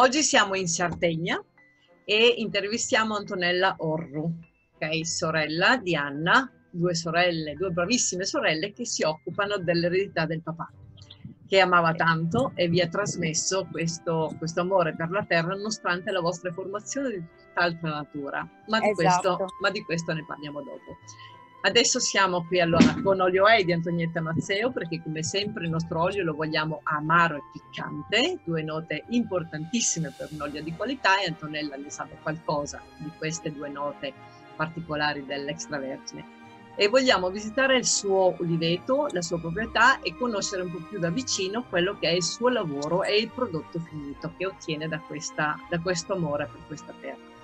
Oggi siamo in Sardegna e intervistiamo Antonella Orru, che è sorella di Anna, due sorelle, due bravissime sorelle che si occupano dell'eredità del papà, che amava tanto e vi ha trasmesso questo, questo amore per la terra nonostante la vostra formazione di tutt'altra natura. Ma di, Esatto. questo, ma di questo ne parliamo dopo. Adesso siamo qui allora con Olio E di Antonietta Mazzeo perché come sempre il nostro olio lo vogliamo amaro e piccante, due note importantissime per un olio di qualità e Antonella ne sa qualcosa di queste due note particolari dell'extravergine. E vogliamo visitare il suo uliveto, la sua proprietà e conoscere un po' più da vicino quello che è il suo lavoro e il prodotto finito che ottiene da, questa, da questo amore per questa terra.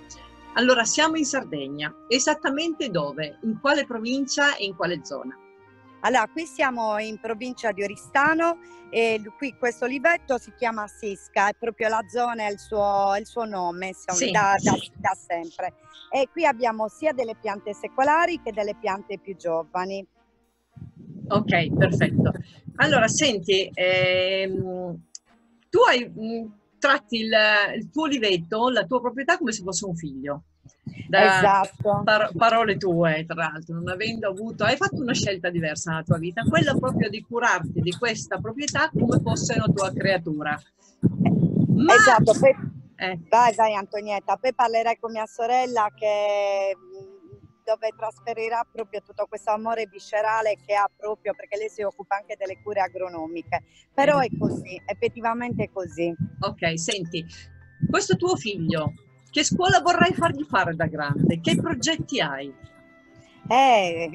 Allora, siamo in Sardegna. Esattamente dove? In quale provincia e in quale zona? Allora, qui siamo in provincia di Oristano e qui questo oliveto si chiama Sisca, è proprio la zona, è il suo, il suo nome insomma, Sì. da, da- da sempre. E qui abbiamo sia delle piante secolari che delle piante più giovani. Ok, perfetto. Allora, senti, ehm, tu hai, mh, tratti il, il tuo oliveto, la tua proprietà come se fosse un figlio. Da- Esatto. par- parole tue, tra l'altro, non avendo avuto, hai fatto una scelta diversa nella tua vita, quella proprio di curarti di questa proprietà come fosse una tua creatura. Ma, Esatto, poi, eh, vai, vai Antonietta, poi parlerai con mia sorella che mh, dove trasferirà proprio tutto questo amore viscerale che ha proprio perché lei si occupa anche delle cure agronomiche. Però è così, effettivamente è così. ok, senti, questo tuo figlio, che scuola vorrai fargli fare da grande? Che progetti hai? Eh,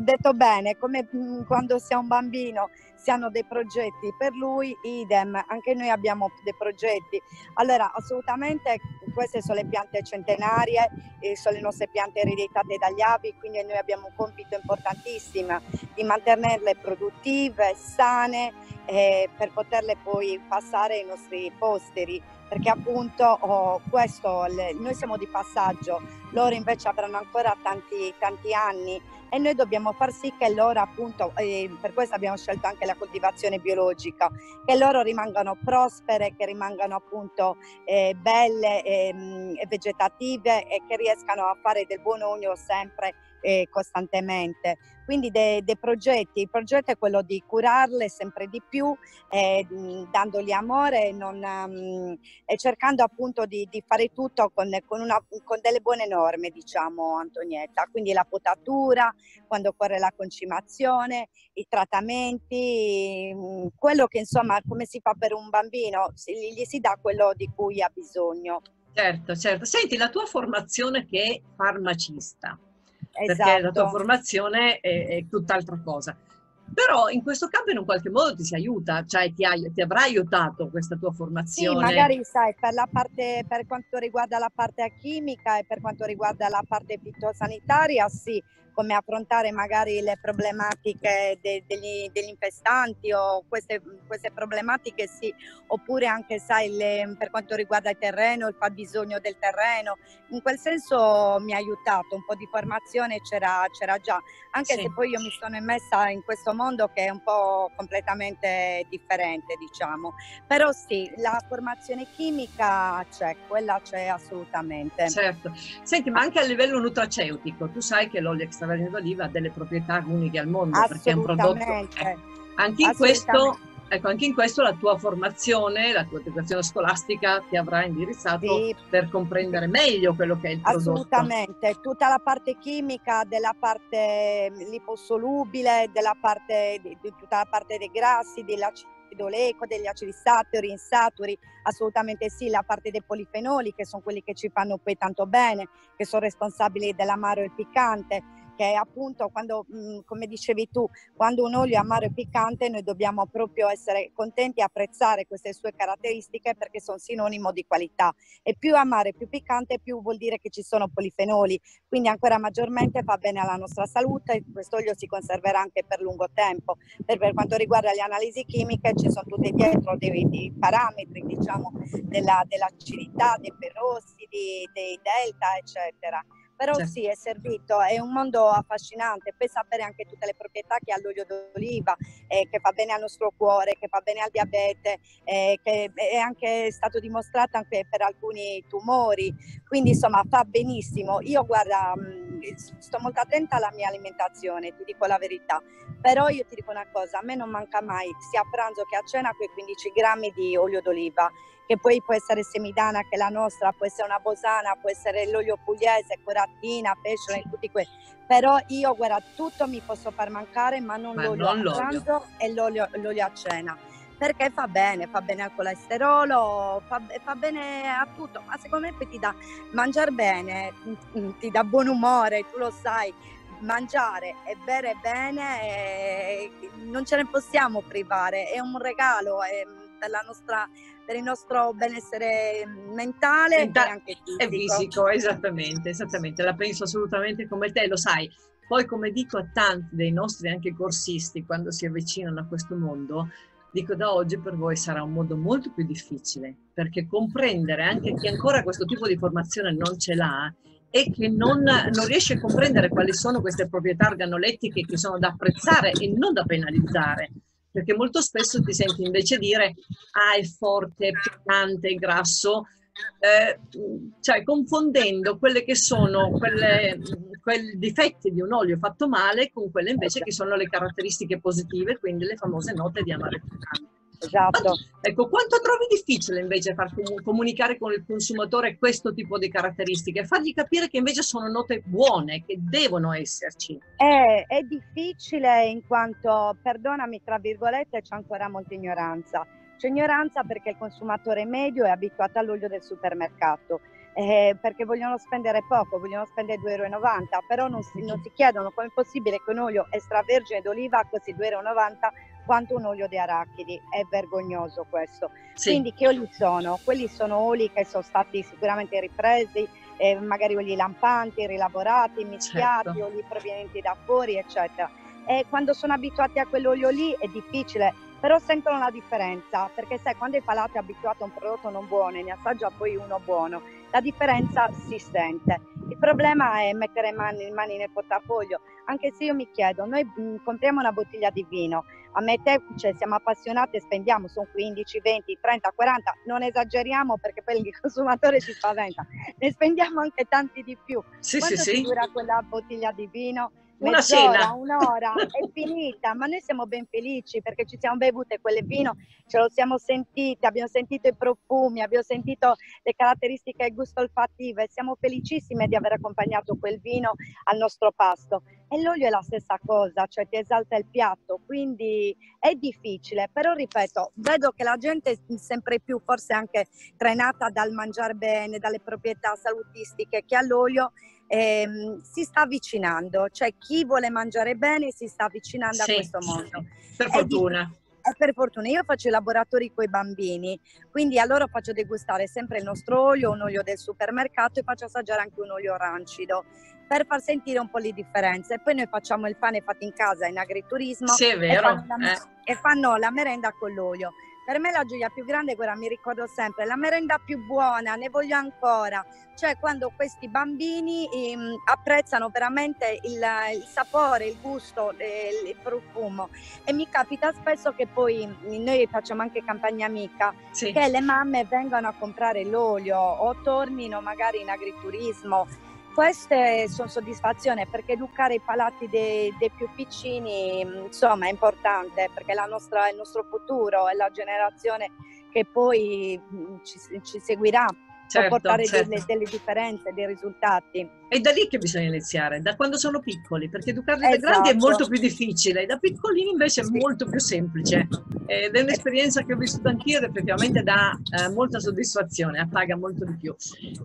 detto bene, come mh, quando si è un bambino si hanno dei progetti per lui, idem, anche noi abbiamo dei progetti. Allora, assolutamente queste sono le piante centenarie, eh, sono le nostre piante ereditate dagli avi, quindi noi abbiamo un compito importantissimo di mantenerle produttive, sane, eh, per poterle poi passare ai nostri posteri, perché appunto oh, questo, le- noi siamo di passaggio, loro invece avranno ancora tanti, tanti anni e noi dobbiamo far sì che loro appunto, eh, per questo abbiamo scelto anche la coltivazione biologica, che loro rimangano prospere, che rimangano appunto eh, belle ehm, e vegetative e che riescano a fare del buon olio sempre eh, costantemente. Quindi dei, dei progetti, il progetto è quello di curarle sempre di più, eh, dandogli amore non, ehm, e cercando appunto di, di fare tutto con, con una- con delle buone norme, diciamo Antonietta, quindi la potatura, quando occorre la concimazione, i trattamenti, quello che insomma come si fa per un bambino, gli si dà quello di cui ha bisogno. Certo, certo. Senti, la tua formazione che è farmacista, perché la tua Esatto. formazione è, è tutt'altra cosa. Però in questo campo in un qualche modo ti si aiuta, cioè ti, hai- ti avrà aiutato questa tua Sì, formazione. magari sai, per la parte, per quanto riguarda la parte chimica e per quanto riguarda la parte fitosanitaria, sì, come affrontare magari le problematiche de- degli, degli infestanti o queste, queste problematiche, sì, oppure anche, sai, le- per quanto riguarda il terreno, il fabbisogno del terreno, in quel senso mi ha aiutato, un po' di formazione c'era, c'era già, anche Sì. se poi io mi sono immessa in questo mondo che è un po' completamente differente, diciamo. Però sì, la formazione chimica c'è, quella c'è assolutamente. Certo. Senti, ma anche a livello nutraceutico, tu sai che l'olio extravergine d'oliva ha delle proprietà uniche al mondo perché è un prodotto. Eh, anche in questo, ecco, anche in questo la tua formazione, la tua educazione scolastica ti avrà indirizzato Sì, per comprendere meglio quello che è il prodotto. assolutamente. Tutta la parte chimica, della parte liposolubile, della parte, di, tutta la parte dei grassi, dell'acido oleico, degli acidi saturi, insaturi, assolutamente sì, la parte dei polifenoli che sono quelli che ci fanno poi tanto bene, che sono responsabili dell'amaro e il piccante, che appunto quando, mh, come dicevi tu, quando un olio è amaro e piccante noi dobbiamo proprio essere contenti e apprezzare queste sue caratteristiche perché sono sinonimo di qualità. E più amaro e più piccante più vuol dire che ci sono polifenoli, quindi ancora maggiormente fa bene alla nostra salute e questo olio si conserverà anche per lungo tempo. Per, per quanto riguarda le analisi chimiche ci sono tutti dietro dei, dei parametri diciamo della, dell'acidità, dei perossidi, dei delta eccetera però certo. sì, è servito, è un mondo affascinante, poi sapere anche tutte le proprietà che ha l'olio d'oliva, eh, che fa bene al nostro cuore, che fa bene al diabete, eh, che è anche stato dimostrato anche per alcuni tumori, quindi insomma fa benissimo. Io guarda, mh, sto molto attenta alla mia alimentazione, ti dico la verità, però io ti dico una cosa, a me non manca mai sia a pranzo che a cena quei 15 grammi di olio d'oliva che poi può essere semidana che è la nostra, può essere una bosana, può essere l'olio pugliese, coratina, pesce, tutti questi. Però io, guarda, tutto mi posso far mancare, ma non ma l'olio non a pranzo e l'olio, l'olio a cena perché fa bene, fa bene al colesterolo, fa, fa, bene a tutto, ma secondo me poi ti dà mangiare bene, ti dà buon umore, tu lo sai, mangiare e bere bene e non ce ne possiamo privare, è un regalo è per la nostra per il nostro benessere mentale Menta- e anche fisico. E fisico, esattamente, esattamente, la penso assolutamente come te, lo sai. Poi come dico a tanti dei nostri anche corsisti quando si avvicinano a questo mondo, dico da oggi per voi sarà un modo molto più difficile, perché comprendere anche chi ancora questo tipo di formazione non ce l'ha e che non, non riesce a comprendere quali sono queste proprietà organolettiche che sono da apprezzare e non da penalizzare perché molto spesso ti senti invece dire ah è forte, è piccante, grasso, eh, cioè confondendo quelle che sono quelle, quei difetti di un olio fatto male con quelle invece che sono le caratteristiche positive, quindi le famose note di amare piccante. Esatto. Ecco, quanto trovi difficile invece far comunicare con il consumatore questo tipo di caratteristiche? Fargli capire che invece sono note buone, che devono esserci. È, è difficile in quanto, perdonami, tra virgolette, c'è ancora molta ignoranza. C'è ignoranza perché il consumatore medio è abituato all'olio del supermercato. Eh, perché vogliono spendere poco, vogliono spendere 2,90 euro, però non si, non si chiedono come è possibile che un olio extravergine d'oliva costi 2,90 euro quanto un olio di arachidi, è vergognoso questo. Sì. Quindi che oli sono? Quelli sono oli che sono stati sicuramente ripresi, eh, magari oli lampanti, rilavorati, mischiati, certo. oli provenienti da fuori, eccetera. E quando sono abituati a quell'olio lì è difficile, però sentono la differenza, perché sai, quando il palato è abituato a un prodotto non buono e ne assaggia poi uno buono, la differenza si sente. Il problema è mettere mani, mani nel portafoglio, anche se io mi chiedo, noi mm, compriamo una bottiglia di vino, a me te cioè, siamo appassionati e spendiamo, sono 15, 20, 30, 40, non esageriamo perché poi il consumatore si spaventa, ne spendiamo anche tanti di più. Sì, Quanto sì, sì. dura quella bottiglia di vino? Una cena. un'ora, è finita, ma noi siamo ben felici perché ci siamo bevute quelle vino, ce lo siamo sentite, abbiamo sentito i profumi, abbiamo sentito le caratteristiche e gusto olfattive, siamo felicissime di aver accompagnato quel vino al nostro pasto. E l'olio è la stessa cosa, cioè ti esalta il piatto, quindi è difficile, però ripeto, vedo che la gente è sempre più forse anche trainata dal mangiare bene, dalle proprietà salutistiche che all'olio ehm, si sta avvicinando, cioè chi vuole mangiare bene si sta avvicinando sì, a questo mondo. Per fortuna. Di, per fortuna, io faccio i laboratori con i bambini, quindi a loro faccio degustare sempre il nostro olio, un olio del supermercato e faccio assaggiare anche un olio rancido per far sentire un po' le differenze. Poi noi facciamo il pane fatto in casa in agriturismo sì, e, fanno la, eh. e fanno la merenda con l'olio. Per me la gioia più grande, quella mi ricordo sempre, la merenda più buona, ne voglio ancora, cioè quando questi bambini ehm, apprezzano veramente il, il, sapore, il gusto, il, il, profumo. E mi capita spesso che poi noi facciamo anche campagna amica, sì. che le mamme vengano a comprare l'olio o tornino magari in agriturismo queste sono soddisfazioni perché educare i palati dei, dei, più piccini insomma è importante perché nostra, il nostro futuro è la generazione che poi ci, ci seguirà certo, portare certo. delle, delle, differenze, dei risultati. È da lì che bisogna iniziare, da quando sono piccoli, perché educarli esatto. da grandi è molto più difficile, da piccolini invece è sì. molto più semplice. Ed è un'esperienza che ho vissuto anch'io ed effettivamente dà eh, molta soddisfazione, appaga molto di più.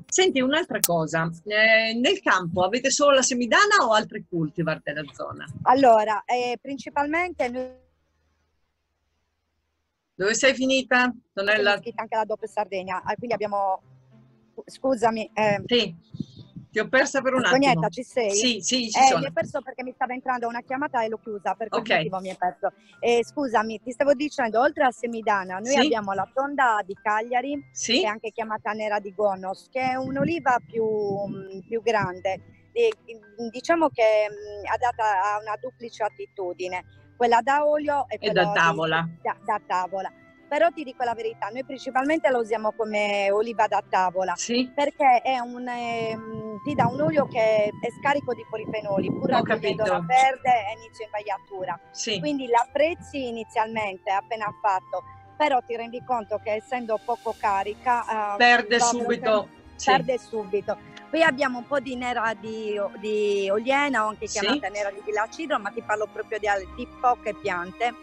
Senti, un'altra cosa, eh, nel campo avete solo la semidana o altri cultivar della zona? Allora, eh, principalmente noi dove sei finita? Tonella? Sono anche la doppia Sardegna, ah, quindi abbiamo scusami. Eh, sì, ti ho persa per un attimo. Antonietta, ci sei? Sì, sì, ci eh, sono. Mi ho perso perché mi stava entrando una chiamata e l'ho chiusa, per questo okay. motivo mi è perso. Eh, scusami, ti stavo dicendo, oltre a Semidana, noi sì? abbiamo la tonda di Cagliari, sì? che è anche chiamata nera di Gonos, che è un'oliva più, più grande diciamo che mh, adatta a una duplice attitudine, quella da olio e, e da tavola. Da, da tavola però ti dico la verità, noi principalmente la usiamo come oliva da tavola sì. perché è un, eh, ti dà un olio che è scarico di polifenoli, pur raggiungendo verde e inizio invaiatura. Sì. Quindi l'apprezzi inizialmente appena fatto, però ti rendi conto che essendo poco carica... Eh, perde subito. Sì. Perde subito. Qui abbiamo un po' di nera di, di oliena o anche chiamata sì. nera di villacidro, ma ti parlo proprio di, di poche piante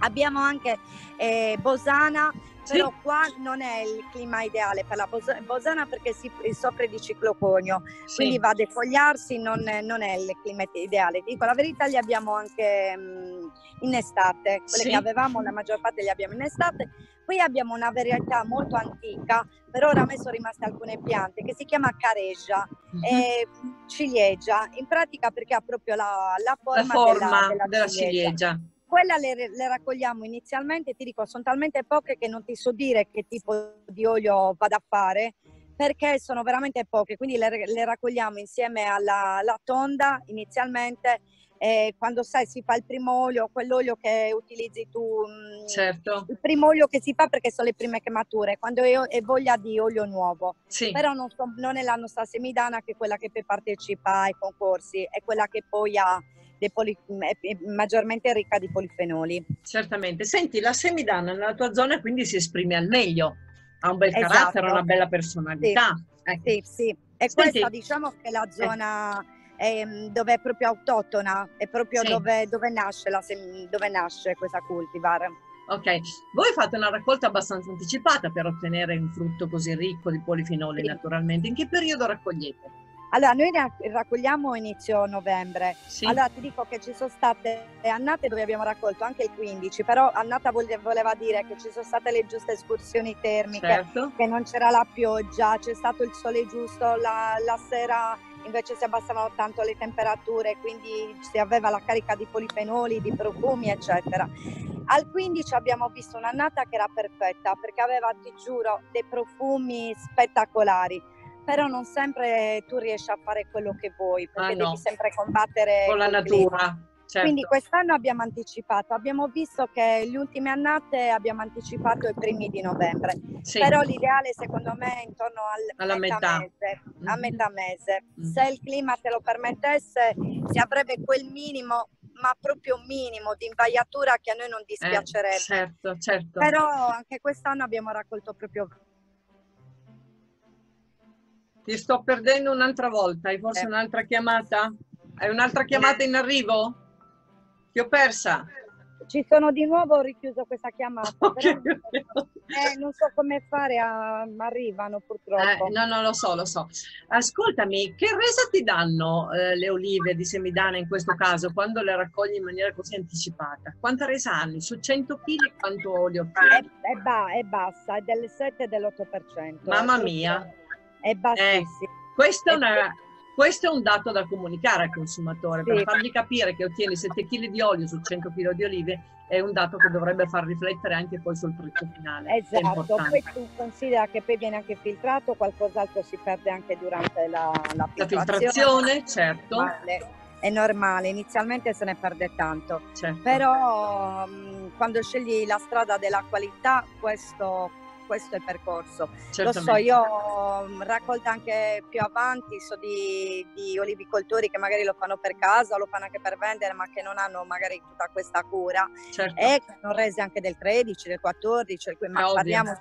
Abbiamo anche eh, Bosana, sì. però qua non è il clima ideale per la Bosana perché si soffre di cicloconio, sì. quindi va a defogliarsi, non, non, è il clima ideale. Dico la verità, li abbiamo anche mh, mm, in estate, quelle sì. che avevamo la maggior parte li abbiamo in estate. Qui abbiamo una varietà molto antica, per ora a me sono rimaste alcune piante, che si chiama careggia mm-hmm. ciliegia, in pratica perché ha proprio la, la forma, la forma della, della, della ciliegia. ciliegia quella le, le, raccogliamo inizialmente, ti dico, sono talmente poche che non ti so dire che tipo di olio vado a fare perché sono veramente poche, quindi le, le raccogliamo insieme alla, alla tonda inizialmente e quando sai si fa il primo olio, quell'olio che utilizzi tu, mm, certo. il primo olio che si fa perché sono le prime che mature, quando ho voglia di olio nuovo, sì. però non, so, non è la nostra semidana che è quella che partecipa ai concorsi, è quella che poi ha poli, è maggiormente ricca di polifenoli. Certamente. Senti, la semidana nella tua zona quindi si esprime al meglio, ha un bel esatto. carattere, una bella personalità. Sì, ecco. sì, sì. E Senti, questa diciamo che è la zona... Eh. È, dove è proprio autoctona, è proprio sì. dove, dove, nasce la, dove nasce questa cultivar. Ok, voi fate una raccolta abbastanza anticipata per ottenere un frutto così ricco di polifenoli sì. naturalmente. In che periodo raccogliete? Allora, noi raccogliamo inizio novembre. Sì. Allora, ti dico che ci sono state annate dove abbiamo raccolto anche il 15, però annata voleva dire che ci sono state le giuste escursioni termiche, certo. che non c'era la pioggia, c'è stato il sole giusto, la, la sera invece si abbassavano tanto le temperature, quindi si aveva la carica di polifenoli, di profumi, eccetera. Al 15 abbiamo visto un'annata che era perfetta perché aveva, ti giuro, dei profumi spettacolari però non sempre tu riesci a fare quello che vuoi, perché ah, no. devi sempre combattere con la natura. Certo. Quindi quest'anno abbiamo anticipato, abbiamo visto che le ultime annate abbiamo anticipato i primi di novembre, sì. però l'ideale secondo me è intorno al alla metà, metà. mese, mm-hmm. a metà mese. Mm-hmm. Se il clima te lo permettesse si avrebbe quel minimo ma proprio un minimo di invaiatura che a noi non dispiacerebbe. Eh, certo, certo. Però anche quest'anno abbiamo raccolto proprio ti sto perdendo un'altra volta, hai forse eh. un'altra chiamata? Hai un'altra chiamata in arrivo? Ti ho persa. Ci sono di nuovo, richiuso questa chiamata. Okay. Però, eh, non so come fare, a, arrivano purtroppo. Eh, no, no, lo so, lo so. Ascoltami, che resa ti danno eh, le olive di semidana in questo caso, quando le raccogli in maniera così anticipata? Quanta resa hanno? Su 100 kg quanto olio? È, è, ba- è bassa, è del 7 e dell'8%. Mamma mia! È bassissimo. Eh, questo, è una, questo, è un dato da comunicare al consumatore, sì. per fargli capire che ottieni 7 kg di olio su 100 kg di olive è un dato che dovrebbe far riflettere anche poi sul prezzo finale. Esatto, poi tu considera che poi viene anche filtrato, qualcos'altro si perde anche durante la, la filtrazione. La filtrazione, certo. Vale è normale, inizialmente se ne perde tanto, certo. però mh, quando scegli la strada della qualità questo questo è il percorso. Certamente. Lo so, io mm, raccolto anche più avanti, so di, di, olivicoltori che magari lo fanno per casa, lo fanno anche per vendere, ma che non hanno magari tutta questa cura certo. e sono resi anche del 13, del 14, ma parliamo,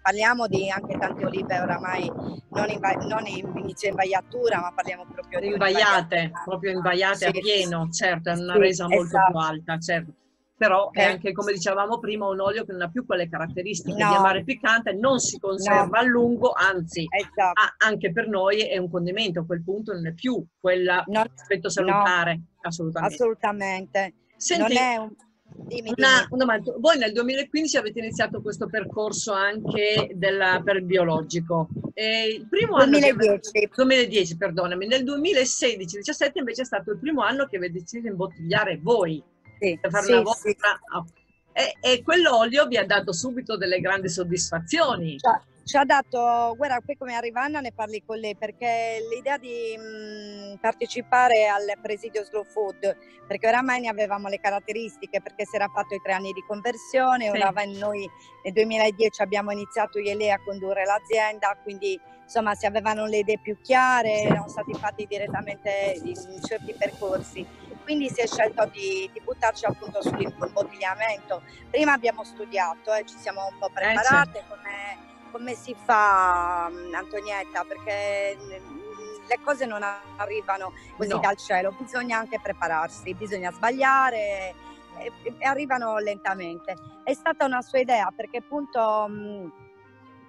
parliamo, di anche tante olive oramai non in, non in invaiatura, ma parliamo proprio di invaiate, proprio invaiate sì, a pieno, certo, è una sì, resa molto esatto. più alta, certo però è anche come dicevamo prima un olio che non ha più quelle caratteristiche no. di amare piccante, non si conserva no. a lungo, anzi esatto. ha, anche per noi è un condimento, a quel punto non è più quell'aspetto salutare, no. assolutamente. Assolutamente. Senti, non è un... Dimmi, una, una voi nel 2015 avete iniziato questo percorso anche della, per il biologico. E il primo 2010. Anno che, 2010, perdonami. Nel 2016-17 invece è stato il primo anno che avete deciso di imbottigliare voi sì, per fare sì, una vostra... Sì. E, e, quell'olio vi ha dato subito delle grandi soddisfazioni. Cioè, ci ha dato, guarda, qui come arriva Anna ne parli con lei, perché l'idea di mh, partecipare al presidio Slow Food, perché oramai ne avevamo le caratteristiche, perché si era fatto i tre anni di conversione, sì. ora noi nel 2010 abbiamo iniziato io e lei a condurre l'azienda, quindi insomma si avevano le idee più chiare, erano stati fatti direttamente in certi percorsi quindi si è scelto di, di buttarci appunto sull'imbottigliamento. Prima abbiamo studiato e eh, ci siamo un po' eh, preparate eh, come, come, si fa Antonietta, perché le cose non arrivano così no. dal cielo, bisogna anche prepararsi, bisogna sbagliare e, e arrivano lentamente. È stata una sua idea perché appunto... Mh,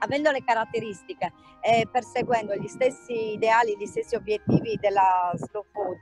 avendo le caratteristiche e perseguendo gli stessi ideali, gli stessi obiettivi della slow food,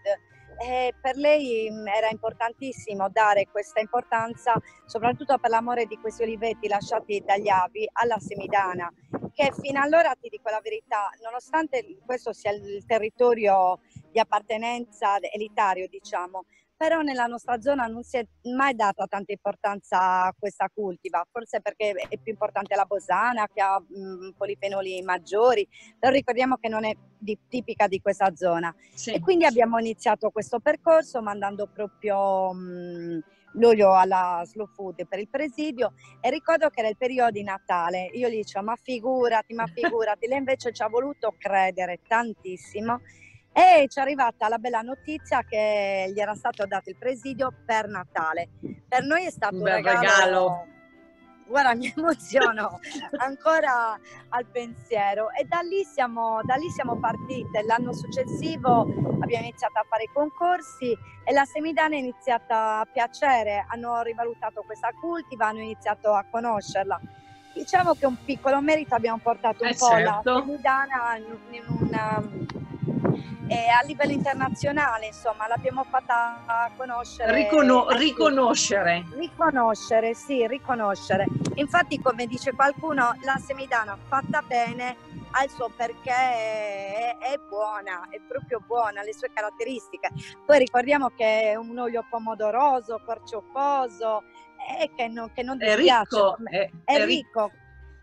e per lei mm, era importantissimo dare questa importanza, soprattutto per l'amore di questi olivetti lasciati dagli avi, alla semidana, che fino allora, ti dico la verità, nonostante questo sia il territorio di appartenenza elitario, diciamo, però nella nostra zona non si è mai data tanta importanza a questa cultiva, forse perché è più importante la bosana che ha mh, polifenoli maggiori, però ricordiamo che non è di, tipica di questa zona. Sì. E quindi abbiamo iniziato questo percorso mandando proprio mh, l'olio alla slow food per il presidio e ricordo che era il periodo di Natale, io gli dicevo ma figurati, ma figurati, lei invece ci ha voluto credere tantissimo e ci è arrivata la bella notizia che gli era stato dato il presidio per Natale. Per noi è stato un, un regalo, regalo. Guarda, mi emoziono ancora al pensiero. E da lì, siamo, da lì siamo partite. L'anno successivo abbiamo iniziato a fare i concorsi e la Semidana è iniziata a piacere. Hanno rivalutato questa cultiva, hanno iniziato a conoscerla. Diciamo che un piccolo merito abbiamo portato un eh po' certo. la Semidana in, in una e a livello internazionale, insomma, l'abbiamo fatta conoscere. Ricono- riconoscere. Riconoscere, sì, riconoscere. Infatti, come dice qualcuno, la semidana fatta bene ha il suo perché, è, è buona, è proprio buona, le sue caratteristiche. Poi ricordiamo che è un olio pomodoroso, corciofoso, e che non, che non dispiace. È ricco, è, è, è ricco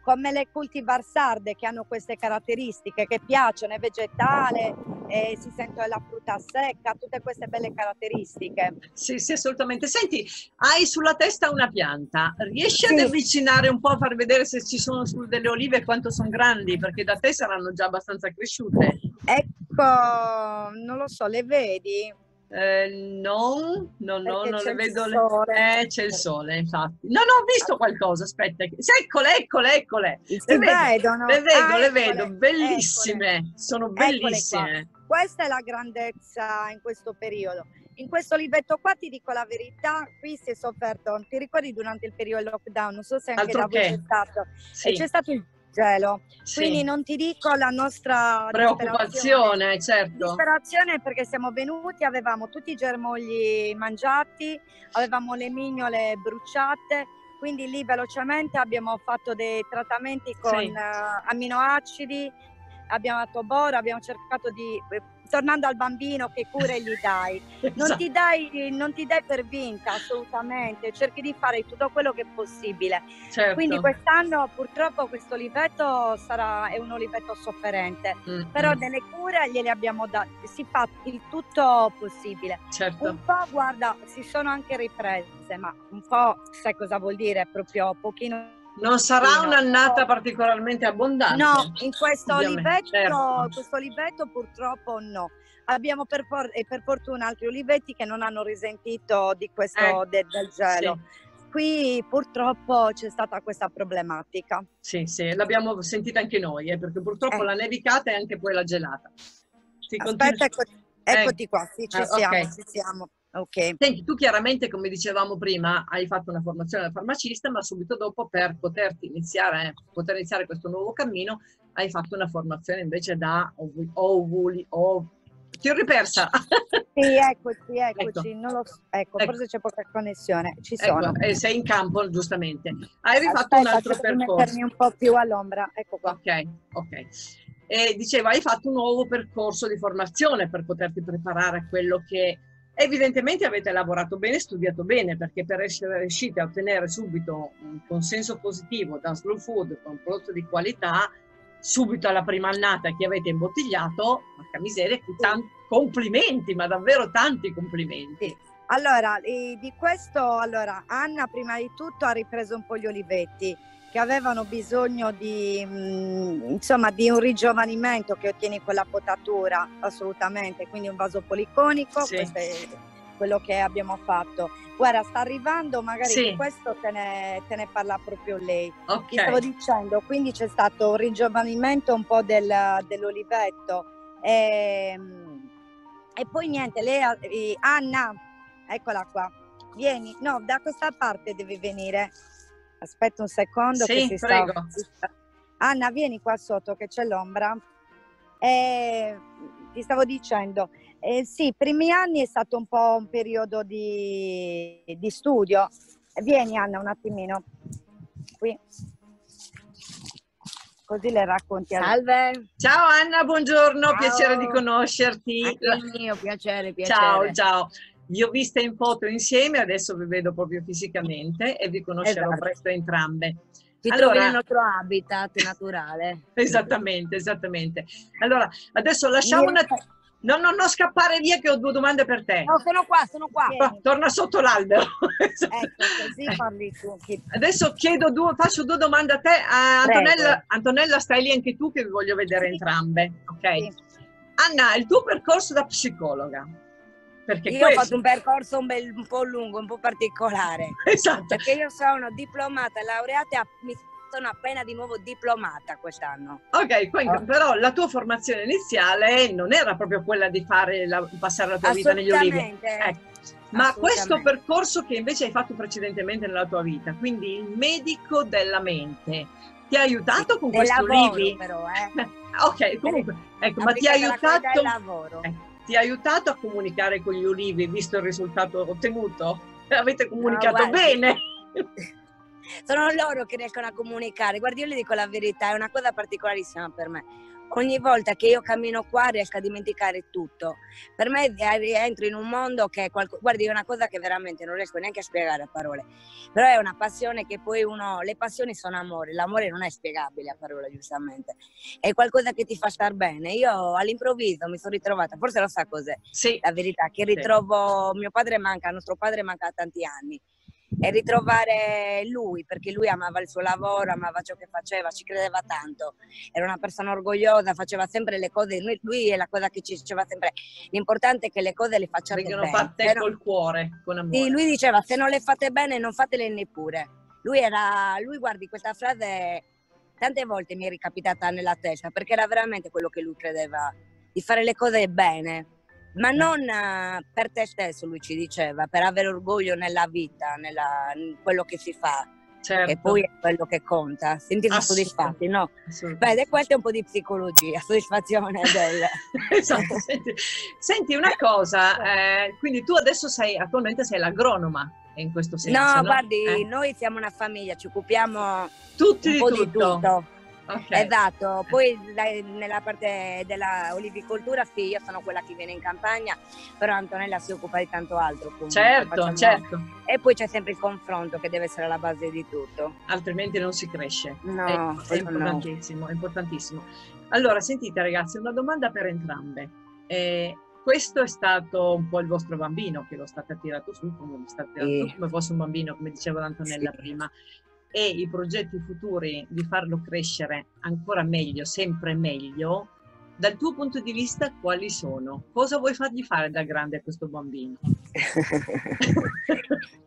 come le cultivar sarde che hanno queste caratteristiche, che piacciono, è vegetale, eh, si sente la frutta secca, tutte queste belle caratteristiche. Sì, sì, assolutamente. Senti, hai sulla testa una pianta, riesci sì. ad avvicinare un po' a far vedere se ci sono delle olive quanto sono grandi? Perché da te saranno già abbastanza cresciute. Ecco, non lo so, le vedi? Eh, no, no, no, non le vedo. Le... Eh, c'è il sole, infatti. No, no, ho visto qualcosa. Aspetta, eccole, eccole, eccole. Si le vedono. Le vedo, ah, le vedo, bellissime. Eccole. Sono bellissime. Questa è la grandezza in questo periodo. In questo olivetto qua ti dico la verità, qui si è sofferto, ti ricordi durante il periodo lockdown, non so se anche Altro da voi c'è stato, sì. c'è stato il gelo. Sì. Quindi non ti dico la nostra preoccupazione, certo. Disperazione perché siamo venuti, avevamo tutti i germogli mangiati, avevamo le mignole bruciate, quindi lì velocemente abbiamo fatto dei trattamenti con sì. uh, aminoacidi, abbiamo fatto boro, abbiamo cercato di eh, tornando al bambino che cure gli dai. Non, esatto. ti dai non ti dai per vinta assolutamente, cerchi di fare tutto quello che è possibile. Certo. Quindi quest'anno purtroppo questo oliveto sarà, è un oliveto sofferente, mm-hmm. però delle cure gliele abbiamo date, si fa il tutto possibile. Certo. Un po' guarda, si sono anche riprese, ma un po' sai cosa vuol dire? Proprio pochino non sarà un'annata particolarmente abbondante. No, in questo oliveto, certo. questo oliveto purtroppo no. Abbiamo per, for- per, fortuna altri olivetti che non hanno risentito di questo eh, de- del gelo. Sì. Qui purtroppo c'è stata questa problematica. Sì, sì, l'abbiamo sentita anche noi, eh, perché purtroppo eh. la nevicata e anche poi la gelata. Si Aspetta, continua... ecco, eccoti qua, sì, ci ah, siamo, okay. ci siamo. Okay. Senti, tu chiaramente, come dicevamo prima, hai fatto una formazione da farmacista, ma subito dopo, per poterti iniziare, poter iniziare questo nuovo cammino, hai fatto una formazione invece da ovuli, ov... ti ho ripersa. Sì, eccoci, eccoci, ecco. Lo... ecco, ecco. forse c'è poca connessione, ci ecco, sono. E sei in campo, giustamente. Hai rifatto Aspetta, un altro percorso. mettermi un po' più all'ombra, ecco qua. Ok, ok. E diceva, hai fatto un nuovo percorso di formazione per poterti preparare a quello che Evidentemente avete lavorato bene, studiato bene, perché per essere riusciti a ottenere subito un consenso positivo da Slow Food con un prodotto di qualità subito alla prima annata che avete imbottigliato, porca miseria, tanti complimenti, ma davvero tanti complimenti. Allora, di questo, allora, Anna prima di tutto ha ripreso un po' gli olivetti che avevano bisogno di, mh, mm, insomma, di un rigiovanimento che ottieni con la potatura, assolutamente, quindi un vaso policonico, sì. questo è quello che abbiamo fatto. Guarda, sta arrivando, magari sì. di questo te ne, te ne, parla proprio lei. Okay. Ti stavo dicendo, quindi c'è stato un rigiovanimento un po' del, dell'olivetto. E, ehm, e poi niente, lei, Anna, eccola qua, vieni, no, da questa parte devi venire. Aspetta un secondo sì, che si prego. sta... Anna, vieni qua sotto che c'è l'ombra. E, ti stavo dicendo, eh, sì, i primi anni è stato un po' un periodo di, di studio. Vieni Anna un attimino, qui. Così le racconti. Salve. Ciao Anna, buongiorno, ciao. piacere di conoscerti. Anche il mio, piacere, piacere. Ciao, ciao. Vi ho viste in foto insieme, adesso vi vedo proprio fisicamente e vi conoscerò esatto. presto entrambe. Ci allora, nel nostro habitat naturale. esattamente, esattamente. Allora, adesso lasciamo una... No, no, non scappare via che ho due domande per te. No, sono qua, sono qua. Oh, torna sotto l'albero. ecco, così parli tu. Adesso chiedo due, faccio due domande a te. Uh, Antonella, Antonella, stai lì anche tu che vi voglio vedere sì. entrambe. Ok. Sì. Anna, il tuo percorso da psicologa. Perché io questo... ho fatto un percorso un, bel, un, po' lungo, un po' particolare. Esatto. Perché io sono diplomata, laureata, mi sono appena di nuovo diplomata quest'anno. Ok, quindi, oh. però la tua formazione iniziale non era proprio quella di fare la, passare la tua vita negli olivi. Ecco. Ma questo percorso che invece hai fatto precedentemente nella tua vita, quindi il medico della mente, ti ha aiutato sì, con questi olivi? Però, eh. ok, comunque, ecco, ma ti ha aiutato... Ecco, ti ha aiutato a comunicare con gli ulivi, visto il risultato ottenuto? Avete comunicato no, bene? Sono loro che riescono a comunicare. Guardi, io le dico la verità, è una cosa particolarissima per me. Ogni volta che io cammino qua riesco a dimenticare tutto. Per me entro in un mondo che, qualco... guardi, è una cosa che veramente non riesco neanche a spiegare a parole. Però è una passione che poi uno, le passioni sono amore, l'amore non è spiegabile a parole, giustamente. È qualcosa che ti fa star bene. Io all'improvviso mi sono ritrovata, forse lo sa cos'è, sì. la verità, che ritrovo, mio padre manca, nostro padre manca da tanti anni e ritrovare lui, perché lui amava il suo lavoro, amava ciò che faceva, ci credeva tanto, era una persona orgogliosa, faceva sempre le cose, lui, lui è la cosa che ci diceva sempre, l'importante è che le cose le facciate Vengono bene. fatte col cuore, con amore. Sì, lui diceva, se non le fate bene non fatele neppure. Lui era, lui guardi, questa frase tante volte mi è ricapitata nella testa, perché era veramente quello che lui credeva, di fare le cose bene ma non uh, per te stesso, lui ci diceva, per avere orgoglio nella vita, nella, in quello che si fa. Certo. E poi è quello che conta, sentirsi soddisfatti, no? Beh, questa è un po' di psicologia, soddisfazione del... esatto, senti, senti, una cosa, eh, quindi tu adesso sei, attualmente sei l'agronoma in questo senso, No, no? guardi, eh. noi siamo una famiglia, ci occupiamo Tutti un di po' tutto. di tutto. Okay. Esatto, poi nella parte della olivicoltura sì, io sono quella che viene in campagna, però Antonella si occupa di tanto altro. Comunque. Certo, Facciamo... certo. E poi c'è sempre il confronto che deve essere la base di tutto. Altrimenti non si cresce. No, è, è importantissimo, no. è importantissimo. Allora, sentite ragazzi, una domanda per entrambe. Eh, questo è stato un po' il vostro bambino che lo state tirato su, come, state tirato sì. come fosse un bambino, come diceva Antonella sì. prima e i progetti futuri di farlo crescere ancora meglio, sempre meglio, dal tuo punto di vista quali sono? Cosa vuoi fargli fare da grande a questo bambino?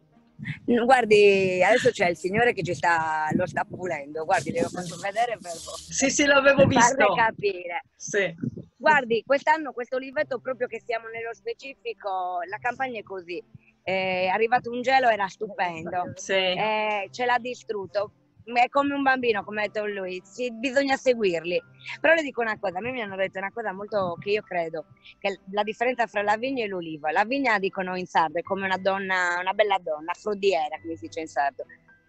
Guardi, adesso c'è il signore che ci sta, lo sta pulendo. Guardi, le ho fatto vedere per Sì, sì, l'avevo visto. Per capire. Sì. Guardi, quest'anno questo oliveto, proprio che siamo nello specifico, la campagna è così è arrivato un gelo, era stupendo, sì. eh, ce l'ha distrutto. È come un bambino, come ha detto lui, si, bisogna seguirli. Però le dico una cosa, a me mi hanno detto una cosa molto che io credo, che la differenza fra la vigna e l'oliva. La vigna, dicono in sardo, è come una donna, una bella donna, frodiera, come si dice in sardo,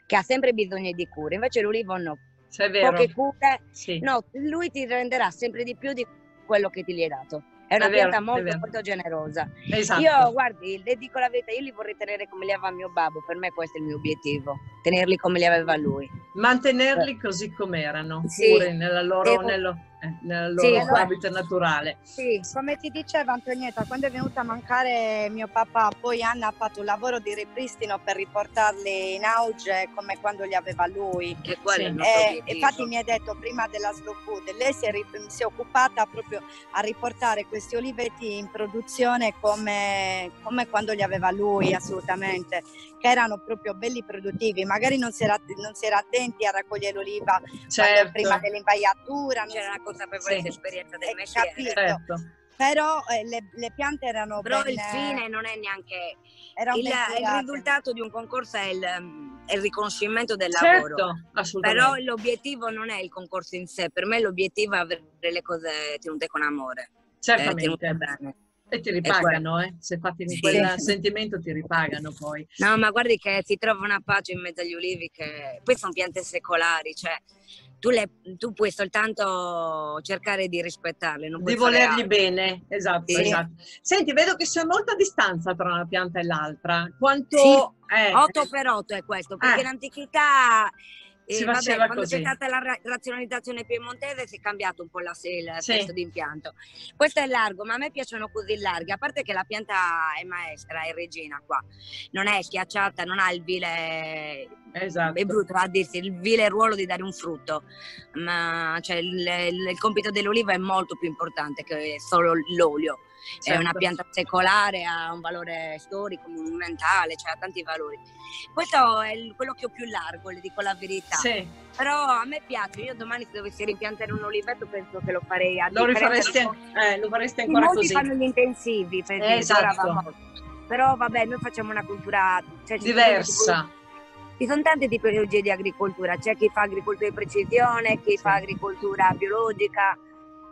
che ha sempre bisogno di cure, invece l'olivo no. Se è vero. Poche cure, sì. no, lui ti renderà sempre di più di quello che ti gli hai dato È una È vero, pianta molto, molto generosa. Esatto. Io, guardi, le dico la verità, io li vorrei tenere come li aveva mio babbo, per me questo è il mio obiettivo, tenerli come li aveva lui. Mantenerli così com'erano, Sì. pure nella loro, Devo- nello, eh, nel Sì, loro guarda. habitat naturale. Sì, come ti diceva Antonietta, quando è venuta a mancare mio papà, poi Anna ha fatto un lavoro di ripristino per riportarli in auge come quando li aveva lui. Che quello Sì. è nostro Eh, infatti mi ha detto prima della slow food, lei si è, si è occupata proprio a riportare questi olivetti in produzione come, come quando li aveva lui, assolutamente, che erano proprio belli produttivi. Magari non si era, non si era attenti a raccogliere l'oliva Certo, prima dell'invaiatura, non C'era una consapevolezza Sì. esperienza del Eh, mestiere. capito. certo. però eh, le, le piante erano Però ben, il fine non è neanche... Il, il risultato di un concorso è il, è il riconoscimento del lavoro. Certo, Però l'obiettivo non è il concorso in sé, per me l'obiettivo è avere le cose tenute con amore, eh, Certamente. tenute bene. E ti ripagano, eh? se fatti Sì. quel sentimento ti ripagano poi. No, ma guardi che si trova una pace in mezzo agli ulivi che poi sono piante secolari, cioè tu, le- tu puoi soltanto cercare di rispettarle, non puoi Di volergli altro. bene, esatto, Sì. esatto. Senti, vedo che c'è molta distanza tra una pianta e l'altra. Quanto Sì, è? 8 per 8 è questo, perché Eh. in antichità eh, Si vabbè, quando così. c'è stata la ra- razionalizzazione piemontese si è cambiato un po' la, il Sì. pezzo di impianto. Questo è largo, ma a me piacciono così larghi, a parte che la pianta è maestra, è regina qua, non è schiacciata, non ha il vile Esatto. è brutto a dirsi il vile ruolo di dare un frutto, ma cioè, il, il- il compito dell'oliva è molto più importante che solo l'olio. È Certo. una pianta secolare, ha un valore storico, monumentale, cioè ha tanti valori. Questo è il- quello che ho più largo, le dico la verità. Sì, Però a me piace, io domani se dovessi rimpiantare un oliveto penso che lo farei a lo rifaresti, molti- eh, lo faresti sì, ancora molti così. fanno gli intensivi, per dire, Esatto. Però vabbè, noi facciamo una cultura cioè, ci Diversa. ci sono tante tipologie di agricoltura, c'è chi fa agricoltura di precisione, chi fa agricoltura biologica,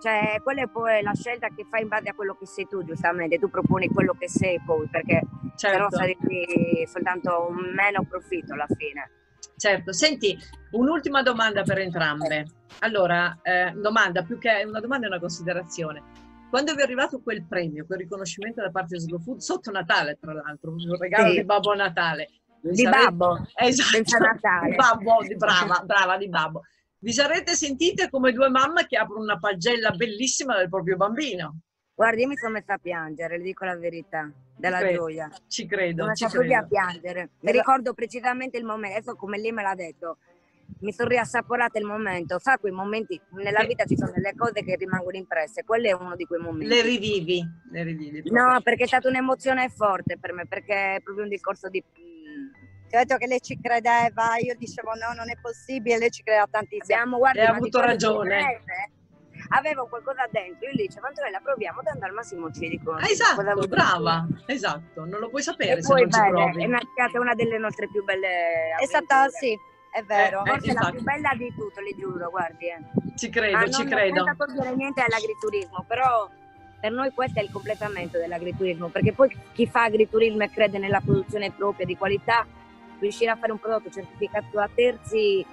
cioè quella è poi la scelta che fai in base a quello che sei tu, giustamente, tu proponi quello che sei poi, perché se Certo, sarebbe soltanto un meno profitto alla fine. certo. Senti, un'ultima domanda per entrambe. Allora, eh, domanda, più che una domanda è una considerazione. Quando vi è arrivato quel premio, quel riconoscimento da parte di Slow Food, sotto Natale tra l'altro, un regalo Sì. di Babbo Natale. Di sarete- babbo, Esatto, senza Natale. babbo, brava, brava di babbo. Vi sarete sentite come due mamme che aprono una pagella bellissima del proprio bambino. guardi, io mi sono messa a piangere, le dico la verità, della Credo. gioia. Ci Sono credo, ci messa proprio a piangere. Mi ricordo precisamente il momento, adesso come lei me l'ha detto, mi sono riassaporata il momento. Sa quei momenti, nella vita ci sono delle cose che rimangono impresse, quello è uno di quei momenti. Le rivivi, le rivivi. proprio. No, perché è stata un'emozione forte per me, perché è proprio un discorso di... Ti ho detto che lei ci credeva, io dicevo no, non è possibile, lei ci credeva tantissimo. Abbiamo guardi, di avuto ragione. Avevo qualcosa dentro, io gli dicevo, Antonella, proviamo ad andare al massimo ci dicono. Ah, esatto, brava, esatto, non lo puoi sapere E se poi non ci bene, provi. è stata una delle nostre più belle È stata, avventure. sì, è vero. Eh, Forse la infatti. più bella di tutto, le giuro, guardi. Eh. Ci credo, Ah, ci non, credo. senza togliere niente all'agriturismo, però per noi questo è il completamento dell'agriturismo, perché poi chi fa agriturismo e crede nella produzione propria di qualità, riuscire a fare un prodotto certificato a terzi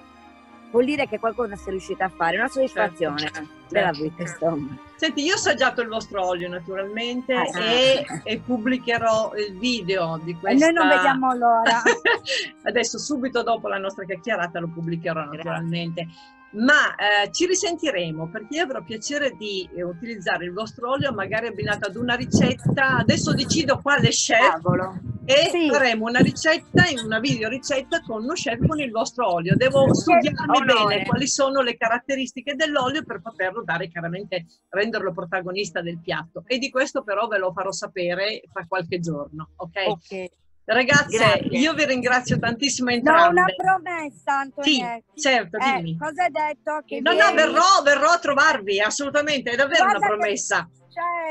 vuol dire che qualcosa si è riuscita a fare, una soddisfazione della certo. vita, insomma. Senti, io ho assaggiato il vostro olio naturalmente Ah, e, e pubblicherò il video di E questa... noi non vediamo l'ora. Adesso, subito dopo la nostra chiacchierata, lo pubblicherò naturalmente. Ma eh, ci risentiremo perché io avrò piacere di eh, utilizzare il vostro olio magari abbinato ad una ricetta. Adesso decido qua le chef Cavolo. E Sì. faremo una ricetta in una video ricetta con uno chef con il vostro olio. Devo studiarmi bene quali sono le caratteristiche dell'olio per poterlo dare chiaramente, renderlo protagonista del piatto. E di questo però ve lo farò sapere fra qualche giorno, ok? ok. Ragazze, Grazie. io vi ringrazio tantissimo No, entrambe. una promessa, Sì, Antonietta. certo, Eh, dimmi. cosa hai detto? Che No, no, vieni- verrò, verrò a trovarvi, assolutamente, è davvero Guarda una che- promessa. Cioè,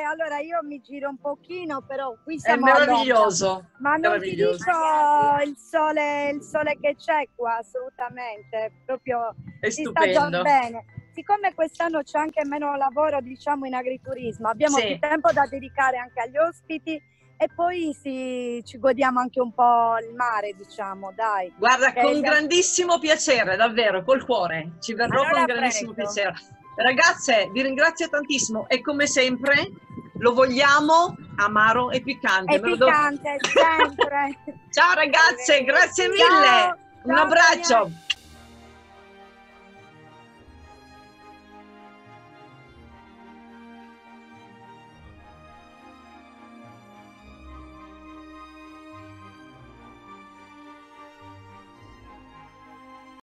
allora io mi giro un pochino, però qui È siamo all'ombra. meraviglioso. Ma non ti meraviglioso. dico il sole, il sole che c'è qua, assolutamente, proprio È si sta già bene. Siccome quest'anno c'è anche meno lavoro, diciamo, in agriturismo, abbiamo Sì. più tempo da dedicare anche agli ospiti e poi si- ci godiamo anche un po' il mare, diciamo, dai. Guarda, Eh, con grandissimo piacere, davvero, col cuore. Ci verrò Allora, con grandissimo prego. piacere. Ragazze, vi ringrazio tantissimo e come sempre lo vogliamo amaro e piccante. È piccante, sempre. Ciao ragazze, grazie mille. Ciao, Un ciao, abbraccio. Daniele.